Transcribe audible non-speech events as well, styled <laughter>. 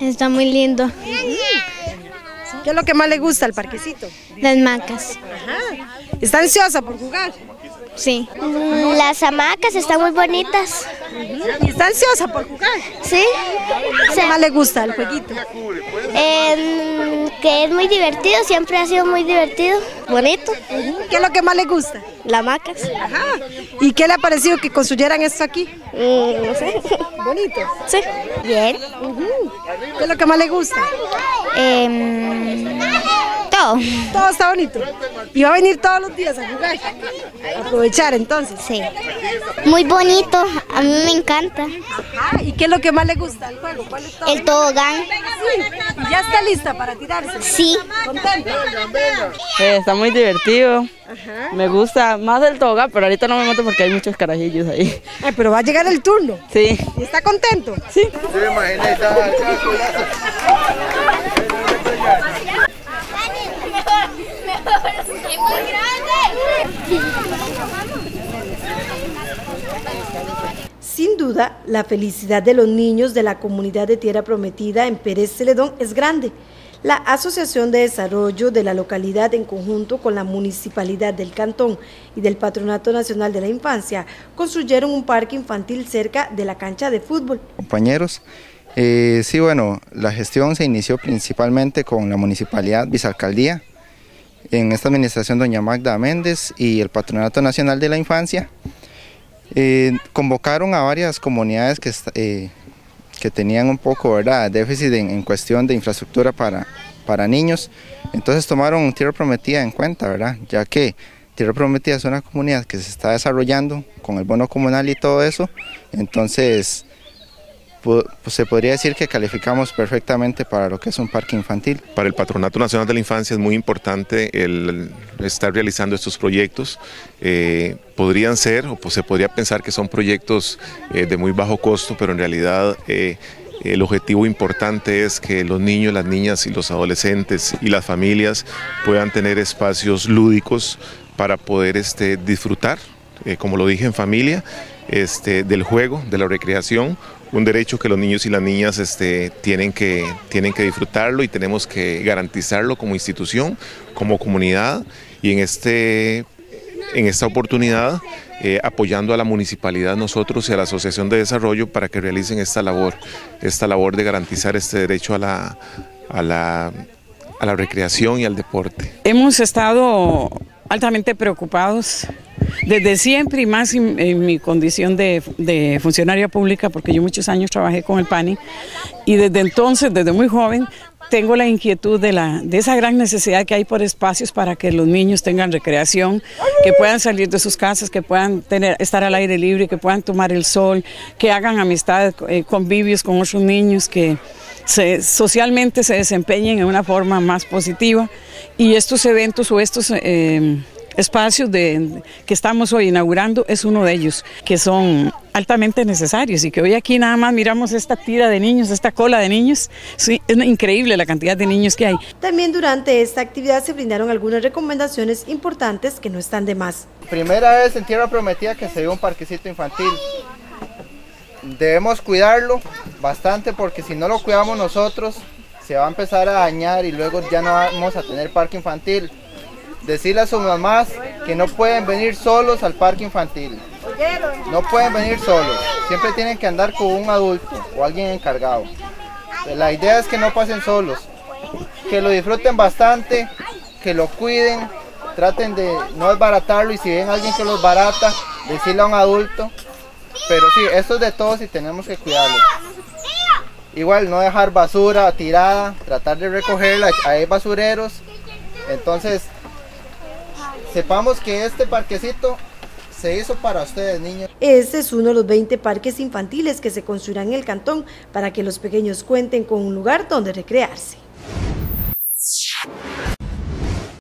Está muy lindo. ¿Qué es lo que más le gusta al parquecito? Las macas. ¿Está ansiosa por jugar? Sí. Las hamacas están muy bonitas. ¿Y está ansiosa por jugar? ¿Sí? ¿Qué más le gusta el jueguito? Em, que es muy divertido, siempre ha sido muy divertido. Bonito. ¿Qué es lo que más le gusta? Las hamacas. Ajá. ¿Y qué le ha parecido que construyeran esto aquí? Mm, no sé. <laughs> Bonito. Sí. Bien. ¿Qué es lo que más le gusta? Em, todo. Todo está bonito. ¿Y va a venir todos los días a jugar? Aprovechar entonces. Sí. Muy bonito. A mí me encanta. Ajá. ¿Y qué es lo que más le gusta del juego? ¿Cuál es todo? El tobogán. ¿Y ya está lista para tirarse? Sí. ¿Contenta? Eh, está muy divertido. Me gusta más el toga, pero ahorita no me meto porque hay muchos carajillos ahí. Ay, pero va a llegar el turno. Sí. ¿Y está contento? Sí. Sin duda, la felicidad de los niños de la comunidad de Tierra Prometida en Pérez Celedón es grande. La Asociación de Desarrollo de la localidad, en conjunto con la Municipalidad del Cantón y del Patronato Nacional de la Infancia, construyeron un parque infantil cerca de la cancha de fútbol. compañeros. Eh, sí, bueno, la gestión se inició principalmente con la municipalidad, vicealcaldía, en esta administración doña Magda Méndez y el Patronato Nacional de la Infancia. Eh, convocaron a varias comunidades que, eh, que tenían un poco ¿verdad? déficit en, en cuestión de infraestructura para, para niños. Entonces tomaron Tierra Prometida en cuenta, ¿verdad? ya que Tierra Prometida es una comunidad que se está desarrollando con el bono comunal y todo eso. Entonces pues se podría decir que calificamos perfectamente para lo que es un parque infantil. Para el Patronato Nacional de la Infancia es muy importante el estar realizando estos proyectos. Eh, podrían ser, o pues se podría pensar que son proyectos eh, de muy bajo costo, pero en realidad eh, el objetivo importante es que los niños, las niñas y los adolescentes y las familias puedan tener espacios lúdicos para poder este, disfrutar, eh, como lo dije, en familia, este, del juego, de la recreación, un derecho que los niños y las niñas este, tienen, que, tienen que disfrutarlo y tenemos que garantizarlo como institución, como comunidad y en, este, en esta oportunidad eh, apoyando a la municipalidad nosotros y a la Asociación de Desarrollo para que realicen esta labor, esta labor de garantizar este derecho a la, a la, a la recreación y al deporte. Hemos estado altamente preocupados desde siempre y más en, en mi condición de, de funcionaria pública, porque yo muchos años trabajé con el PANI y desde entonces, desde muy joven, tengo la inquietud de, la, de esa gran necesidad que hay por espacios para que los niños tengan recreación, que puedan salir de sus casas, que puedan tener, estar al aire libre, que puedan tomar el sol, que hagan amistades, eh, convivios con otros niños, que socialmente se desempeñen en una forma más positiva. Y estos eventos o estos eh, espacios de, que estamos hoy inaugurando es uno de ellos, que son altamente necesarios y que hoy aquí nada más miramos esta tira de niños, esta cola de niños, sí, es increíble la cantidad de niños que hay. También durante esta actividad se brindaron algunas recomendaciones importantes que no están de más. Primera vez en Tierra Prometida que se ve un parquecito infantil. Debemos cuidarlo bastante porque si no lo cuidamos nosotros se va a empezar a dañar y luego ya no vamos a tener parque infantil. Decirle a sus mamás que no pueden venir solos al parque infantil. No pueden venir solos. Siempre tienen que andar con un adulto o alguien encargado. La idea es que no pasen solos. Que lo disfruten bastante, que lo cuiden, traten de no desbaratarlo y si ven a alguien que los barata, decirle a un adulto. Pero sí, esto es de todos y tenemos que cuidarlo. Igual no dejar basura tirada, tratar de recogerla, hay basureros. Entonces, sepamos que este parquecito se hizo para ustedes, niños. Este es uno de los 20 parques infantiles que se construirán en el cantón para que los pequeños cuenten con un lugar donde recrearse.